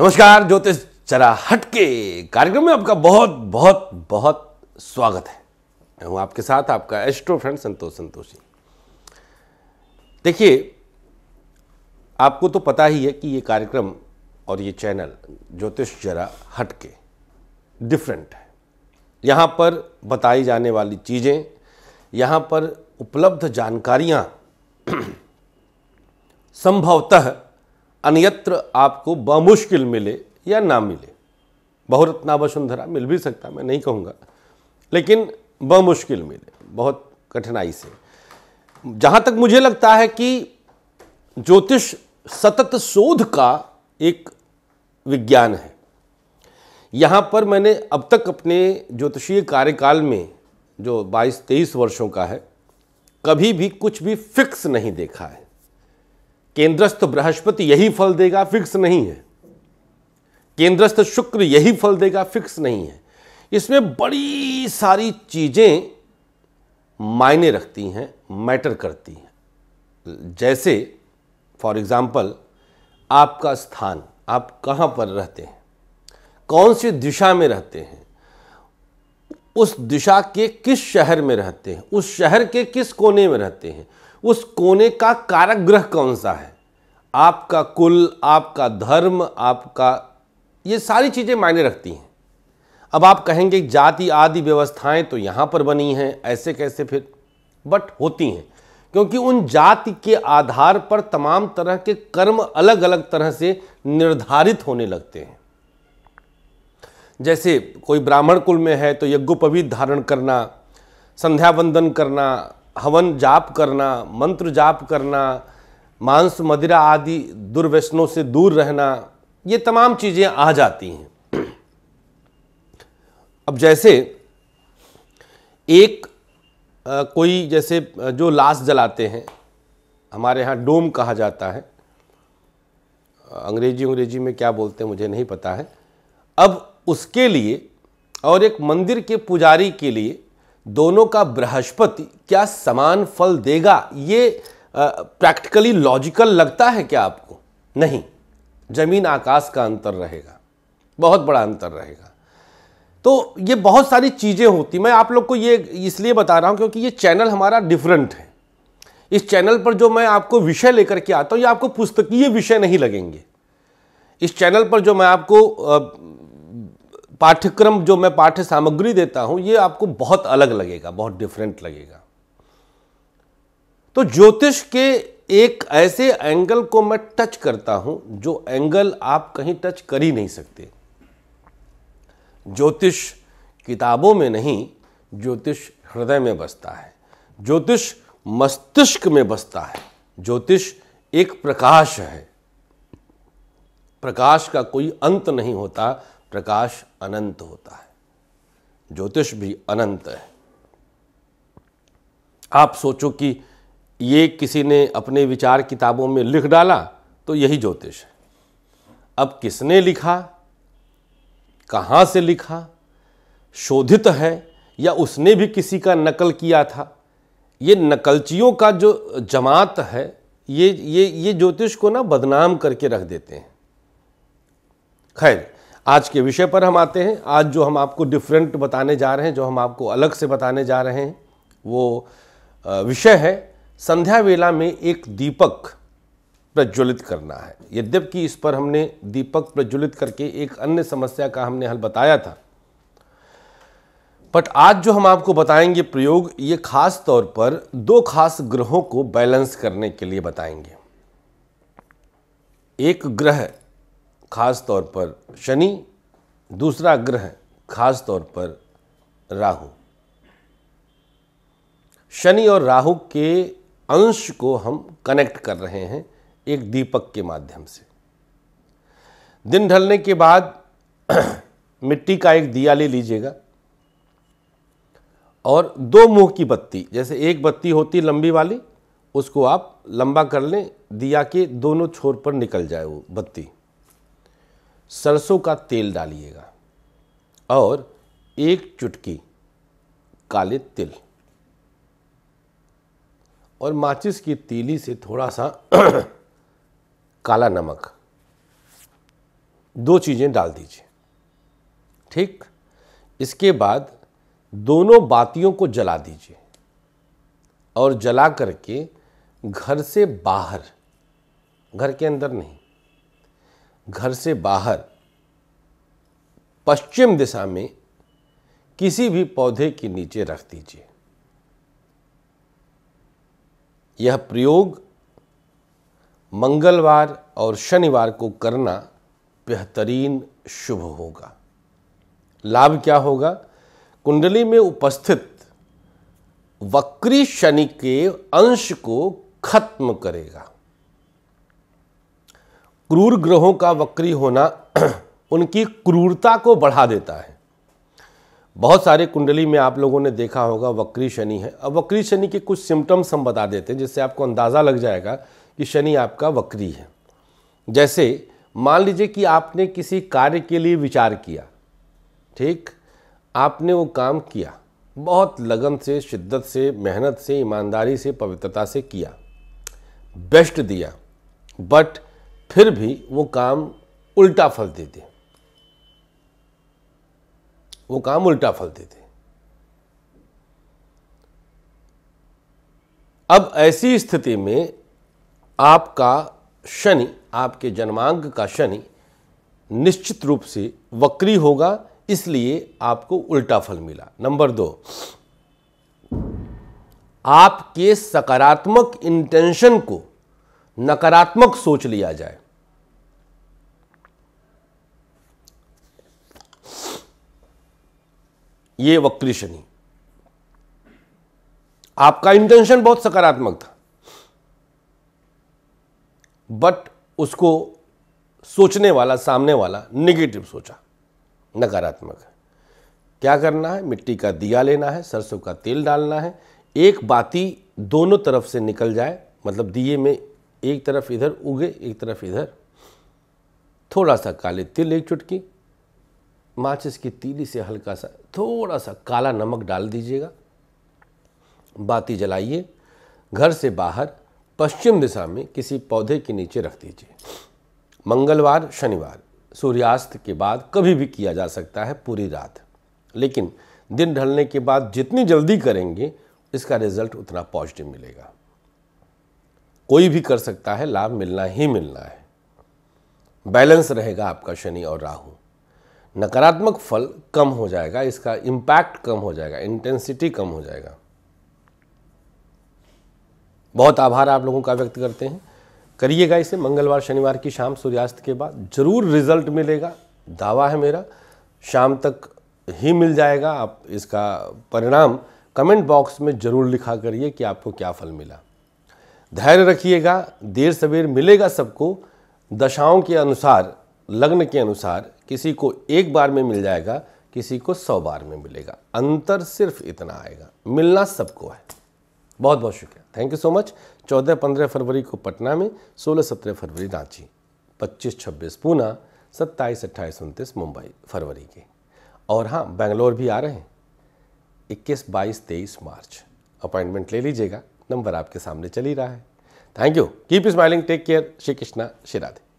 नमस्कार, ज्योतिष चरा हटके कार्यक्रम में आपका बहुत बहुत बहुत स्वागत है। मैं हूँ आपके साथ आपका एस्ट्रो फ्रेंड संतोष संतोषी। देखिए, आपको तो पता ही है कि ये कार्यक्रम और ये चैनल, ज्योतिष जरा हटके डिफरेंट है। यहाँ पर बताई जाने वाली चीज़ें, यहाँ पर उपलब्ध जानकारियाँ संभवतः अन्यत्र आपको बमुश्किल मिले या ना मिले। बहुरत्ना वसुंधरा मिल भी सकता, मैं नहीं कहूँगा, लेकिन बमुश्किल मिले, बहुत कठिनाई से। जहाँ तक मुझे लगता है कि ज्योतिष सतत शोध का एक विज्ञान है, यहाँ पर मैंने अब तक अपने ज्योतिषीय कार्यकाल में, जो 22-23 वर्षों का है, कभी भी कुछ भी फिक्स नहीं देखा है। केंद्रस्थ बृहस्पति यही फल देगा, फिक्स नहीं है। केंद्रस्थ शुक्र यही फल देगा, फिक्स नहीं है। इसमें बड़ी सारी चीज़ें मायने रखती हैं, मैटर करती हैं। जैसे, फॉर एग्ज़ाम्पल आपका स्थान, आप कहाँ पर रहते हैं? कौन सी दिशा में रहते हैं? उस दिशा के किस शहर में रहते हैं? उस शहर के किस कोने में रहते हैं? उस कोने का कारक ग्रह कौन सा है? आपका कुल, आपका धर्म, आपका, ये सारी चीज़ें मायने रखती हैं। अब आप कहेंगे जाति, आदि व्यवस्थाएँ तो यहाँ पर बनी हैं, ऐसे कैसे फिर? बट होती हैं, क्योंकि उन जाति के आधार पर तमाम तरह के कर्म अलग अलग तरह से निर्धारित होने लगते हैं। जैसे कोई ब्राह्मण कुल में है तो यज्ञोपवीत धारण करना संध्या वंदन करना हवन जाप करना मंत्र जाप करना मांस मदिरा आदि दुर्व्यसनों से दूर रहना ये तमाम चीज़ें आ जाती हैं। अब जैसे एक आ, कोई जैसे जो लाश जलाते हैं हमारे यहाँ डोम कहा जाता है। अंग्रेज़ी अंग्रेज़ी में क्या बोलते हैं मुझे नहीं पता है। अब उसके लिए और एक मंदिर के पुजारी के लिए दोनों का बृहस्पति क्या समान फल देगा? ये प्रैक्टिकली लॉजिकल लगता है क्या आपको? नहीं। ज़मीन आकाश का अंतर रहेगा। बहुत बड़ा अंतर रहेगा। तो ये बहुत सारी चीज़ें होती। मैं आप लोग को ये इसलिए बता रहा हूँ क्योंकि ये चैनल हमारा डिफरेंट है। इस चैनल पर जो मैं आपको विषय लेकर के आता हूँ, ये आपको पुस्तकीय विषय नहीं लगेंगे। इस चैनल पर जो मैं आपको पाठ्यक्रम जो मैं पाठ्य सामग्री देता हूँ, ये आपको बहुत अलग लगेगा, बहुत डिफरेंट लगेगा। तो ज्योतिष के एक ऐसे एंगल को मैं टच करता हूँ, जो एंगल आप कहीं टच कर ही नहीं सकते। ज्योतिष किताबों में नहीं, ज्योतिष हृदय में बसता है। ज्योतिष मस्तिष्क में बसता है। ज्योतिष एक प्रकाश है। प्रकाश का कोई अंत नहीं होता प्रकाश अनंत होता है। ज्योतिष भी अनंत है। आप सोचो कि ये किसी ने अपने विचार किताबों में लिख डाला तो यही ज्योतिष है। अब किसने लिखा? कहाँ से लिखा? शोधित है या उसने भी किसी का नकल किया था? ये नकलचियों का जो जमात है, ये ये ये ज्योतिष को ना बदनाम करके रख देते हैं। खैर आज के विषय पर हम आते हैं। आज जो हम आपको डिफरेंट बताने जा रहे हैं, जो हम आपको अलग से बताने जा रहे हैं, वो विषय है संध्या वेला में एक दीपक प्रज्वलित करना है। यद्यपि इस पर हमने दीपक प्रज्वलित करके एक अन्य समस्या का हमने हल बताया था। बट आज जो हम आपको बताएँगे प्रयोग, ये खास तौर पर दो खास ग्रहों को बैलेंस करने के लिए बताएँगे। एक ग्रह खास तौर पर शनि, दूसरा ग्रह खास तौर पर राहु। शनि और राहु के अंश को हम कनेक्ट कर रहे हैं एक दीपक के माध्यम से। दिन ढलने के बाद मिट्टी का एक दिया ले लीजिएगा और दो मुँह की बत्ती, जैसे एक बत्ती होती लंबी वाली, उसको आप लंबा कर लें, दिया के दोनों छोर पर निकल जाए वो बत्ती। सरसों का तेल डालिएगा और एक चुटकी काले तिल। और माचिस की तीली से थोड़ा सा काला नमक। दो चीज़ें डाल दीजिए। ठीक? इसके बाद दोनों बातियों को जला दीजिए और जला करके घर से बाहर, घर के अंदर नहीं घर से बाहर, पश्चिम दिशा में किसी भी पौधे के नीचे रख दीजिए। यह प्रयोग मंगलवार और शनिवार को करना बेहतरीन शुभ होगा। लाभ क्या होगा? कुंडली में उपस्थित वक्री शनि के अंश को खत्म करेगा। क्रूर ग्रहों का वक्री होना उनकी क्रूरता को बढ़ा देता है। बहुत सारे कुंडली में आप लोगों ने देखा होगा, वक्री शनि है। अब वक्री शनि के कुछ सिम्टम्स हम बता देते हैं, जिससे आपको अंदाज़ा लग जाएगा कि शनि आपका वक्री है। जैसे, मान लीजिए कि आपने किसी कार्य के लिए विचार किया, ठीक? आपने वो काम किया, बहुत लगन से, शिद्दत से, मेहनत से, ईमानदारी से, पवित्रता से किया, बेस्ट दिया। बट फिर भी वो काम उल्टा फल दे दे वो काम उल्टा फल दे दे अब ऐसी स्थिति में आपका शनि, आपके जन्मांक का शनि निश्चित रूप से वक्री होगा, इसलिए आपको उल्टा फल मिला। नंबर दो, आपके सकारात्मक इंटेंशन को नकारात्मक सोच लिया जाए। ये वक्री शनि। आपका इंटेंशन बहुत सकारात्मक था। बट उसको सोचने वाला, सामने वाला नेगेटिव सोचा। नकारात्मक है। क्या करना है? मिट्टी का दिया लेना है, सरसों का तेल डालना है। एक बाती दोनों तरफ़ से निकल जाए मतलब दिए में एक तरफ़ इधर उगे, एक तरफ़ इधर। थोड़ा सा काले तिल एक चुटकी, माचिस की तीली से हल्का सा थोड़ा सा काला नमक डाल दीजिएगा। बाती जलाइए, घर से बाहर, पश्चिम दिशा में किसी पौधे के नीचे रख दीजिए। मंगलवार, शनिवार, सूर्यास्त के बाद कभी भी किया जा सकता है पूरी रात। लेकिन दिन ढलने के बाद जितनी जल्दी करेंगे, इसका रिज़ल्ट उतना पॉजिटिव मिलेगा। कोई भी कर सकता है, लाभ मिलना ही मिलना है। बैलेंस रहेगा आपका शनि और राहु। नकारात्मक फल कम हो जाएगा, इसका इम्पैक्ट कम हो जाएगा इंटेंसिटी कम हो जाएगा। बहुत आभार आप लोगों का व्यक्त करते हैं। करिएगा इसे, मंगलवार, शनिवार की शाम, सूर्यास्त के बाद ज़रूर रिज़ल्ट मिलेगा। दावा है मेरा, शाम तक ही मिल जाएगा। आप इसका परिणाम कमेंट बॉक्स में ज़रूर लिखा करिए कि आपको क्या फल मिला। धैर्य रखिएगा, देर सवेर मिलेगा सबको, दशाओं के अनुसार, लग्न के अनुसार, किसी को एक बार में मिल जाएगा, किसी को सौ बार में मिलेगा। अंतर सिर्फ़ इतना आएगा, मिलना सबको है। बहुत बहुत शुक्रिया। थैंक यू सो मच चौदह, पंद्रह फरवरी को पटना में, सोलह, सत्रह फरवरी रांची, पच्चीस, छब्बीस पूना, सत्ताईस, अट्ठाईस, उनतीस मुंबई फरवरी के। और हाँ बेंगलोर भी आ रहे हैं। इक्कीस, बाईस, तेईस मार्च। अपॉइंटमेंट ले लीजिएगा। नंबर आपके सामने चल ही रहा है। Thank you keep smiling take care Shri Krishna Shri Radhe.